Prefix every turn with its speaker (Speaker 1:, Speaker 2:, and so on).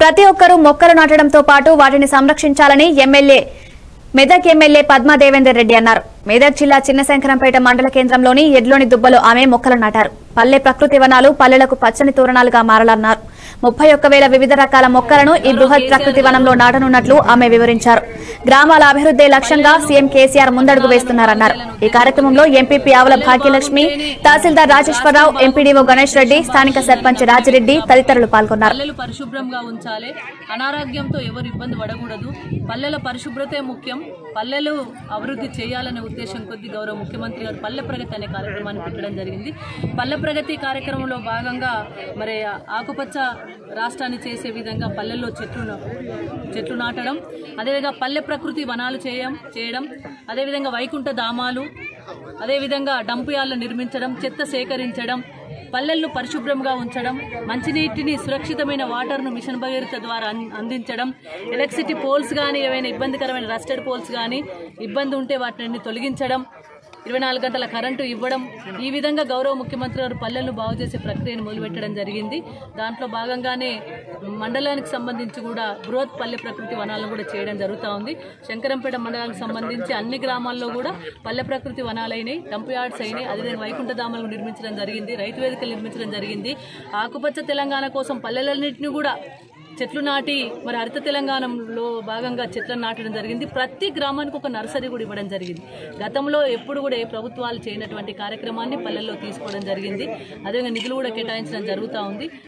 Speaker 1: ప్రతి ఒక్కరూ మొక్కలు నాటడంతో పాటు వాటిని సంరక్షించాలని ఎమ్మెల్యే మెదక్ ఎమ్మెల్యే పద్మా దేవేందర్ రెడ్డి అన్నారు. మెదక్ జిల్లా చిన్నశంకరంపేట మండల కేంద్రంలోని ఎడ్లోని దుబ్బలో ఆమె మొక్కలు నాటారు. పల్లె ప్రకృతి వనాలు పల్లెలకు పచ్చని తోరణాలుగా మారాలన్నారు. ముప్పై ఒక్క వేల వివిధ రకాల మొక్కలను ఈ బృహత్ ప్రకృతి వనంలో నాటనున్నట్లు ఆమె వివరించారు. గ్రామాల అభివృద్ధి లక్ష్యంగా సీఎం కేసీఆర్ ముందడుగు వేస్తున్నారన్నారు. ఈ కార్యక్రమంలో ఎంపీపీ ఆవుల భాగ్యలక్ష్మి తహసీల్దార్ రాజేశ్వరరావు ఎంపీడీఓ గణేష్ రెడ్డి స్థానిక సర్పంచ్ రాజిరెడ్డి తదితరులు పాల్గొన్నారు.
Speaker 2: పల్లెలు పరిశుభ్రంగా ఉంచాలి. అనారోగ్యంతో ఎవరు ఇబ్బంది పడకూడదు. పల్లెల పరిశుభ్రతే ముఖ్యం. పల్లెలు అభివృద్ధి చేయాలనే ఉద్దేశం కొద్ది గౌరవ ముఖ్యమంత్రి గారు పల్లె ప్రగతి అనే కార్యక్రమాన్ని పెట్టడం జరిగింది. పల్లె ప్రగతి కార్యక్రమంలో భాగంగా మరి ఆకుపచ్చ రాష్ట్రాన్ని చేసే విధంగా పల్లెల్లో చెట్లు చెట్లు నాటడం అదేవిధంగా పల్లె ప్రకృతి వనాలు చేయం చేయడం అదేవిధంగా వైకుంఠ ధామాలు అదేవిధంగా డంపు నిర్మించడం చెత్త సేకరించడం పల్లెలను పరిశుభ్రంగా ఉంచడం మంచినీటిని సురక్షితమైన వాటర్ను మిషన్ భగీరథ ద్వారా అందించడం ఎలక్ట్రిసిటీ పోల్స్ కానీ ఏవైనా ఇబ్బందికరమైన రస్టెడ్ పోల్స్ కానీ ఇబ్బంది ఉంటే వాటిని తొలగించడం ఇరవై నాలుగు గంటల కరెంటు ఇవ్వడం ఈ విధంగా గౌరవ ముఖ్యమంత్రి గారు పల్లెలను బాగు చేసే ప్రక్రియను మొదలుపెట్టడం జరిగింది. దాంట్లో భాగంగానే మండలానికి సంబంధించి కూడా బృహత్ పల్లె ప్రకృతి వనాలను కూడా చేయడం జరుగుతూ ఉంది. శంకరంపేట మండలానికి సంబంధించి అన్ని గ్రామాల్లో కూడా పల్లె ప్రకృతి వనాలైనాయి డంప్ యార్డ్స్ అయినాయి అదేవిధంగా వైకుంఠధామాలను నిర్మించడం జరిగింది రైతు వేదికలు నిర్మించడం జరిగింది. ఆకుపచ్చ తెలంగాణ కోసం పల్లెలన్నింటినీ కూడా చెట్లు నాటి మరి హరిత తెలంగాణలో భాగంగా చెట్లను నాటడం జరిగింది. ప్రతి గ్రామానికి ఒక నర్సరీ కూడా ఇవ్వడం జరిగింది. గతంలో ఎప్పుడు కూడా ఏ ప్రభుత్వాలు చేయనటువంటి కార్యక్రమాన్ని పల్లెల్లో తీసుకోవడం జరిగింది. అదేవిధంగా నిధులు కూడా కేటాయించడం జరుగుతూ ఉంది.